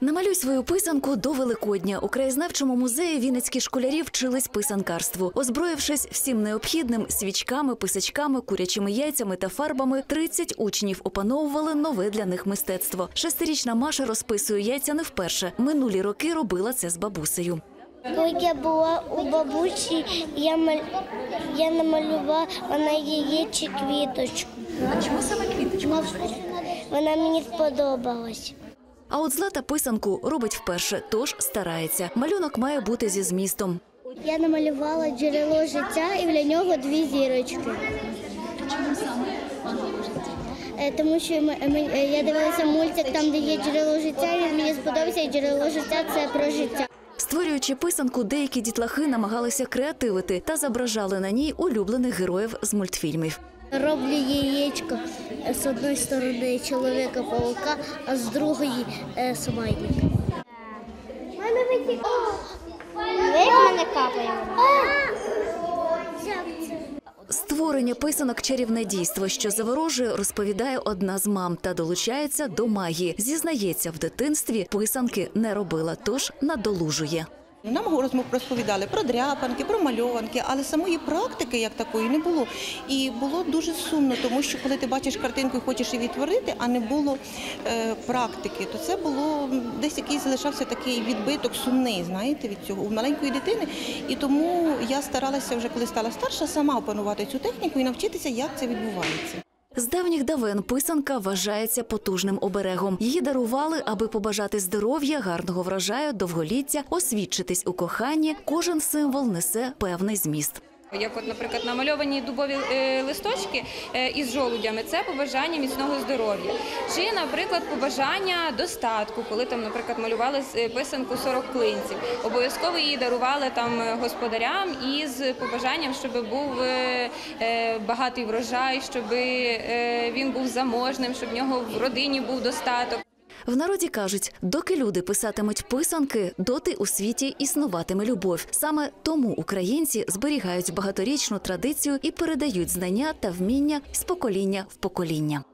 Намалюй свою писанку до Великодня. У краєзнавчому музеї вінницькі школярі вчились писанкарству. Озброївшись всім необхідним свічками, писачками, курячими яйцями та фарбами, 30 учнів опановували нове для них мистецтво. Шестирічна Маша розписує яйця не вперше. Минулі роки робила це з бабусею. Коли я була у бабусі, я, маль... я намалювала на яєчі квіточку. А чому саме квіточку? Вона мені сподобалась. А от злата писанку робить вперше, тож старається. Малюнок має бути зі змістом. Я намалювала джерело життя і для нього дві зірочки. Чому саме Тому що е, я дивилася мультик, там, де є джерело життя, і мені сподобався, і джерело життя це про життя. Створюючи писанку, деякі дітлахи намагалися креативити та зображали на ній улюблених героїв з мультфільмів. Роблю яєчко з одної сторони чоловіка паука, а з другої е, смайлик. Як? Створення писанок чарівне дійство, що заворожує, розповідає одна з мам та долучається до магії. Зізнається, в дитинстві писанки не робила, тож надолужує. Нам розмов розповідали про дряпанки, про мальованки, але самої практики як такої не було. І було дуже сумно, тому що коли ти бачиш картинку і хочеш її відтворити, а не було е, практики, то це було десь якийсь залишався такий відбиток сумний, знаєте, від цього у маленької дитини. І тому я старалася вже, коли стала старша, сама опанувати цю техніку і навчитися, як це відбувається. З давніх давен писанка вважається потужним оберегом. Її дарували, аби побажати здоров'я, гарного врожаю, довголіття, освідчитись у коханні. Кожен символ несе певний зміст. Як, от, наприклад, намальовані дубові е, листочки е, із жолудями, це побажання міцного здоров'я. Чи, наприклад, побажання достатку, коли там, наприклад, малювали е, писанку 40 клинців. Обов'язково її дарували там господарям із побажанням, щоб був багатий врожай, щоб він був заможним, щоб в нього в родині був достаток. В народі кажуть, доки люди писатимуть писанки, доти у світі існуватиме любов. Саме тому українці зберігають багаторічну традицію і передають знання та вміння з покоління в покоління.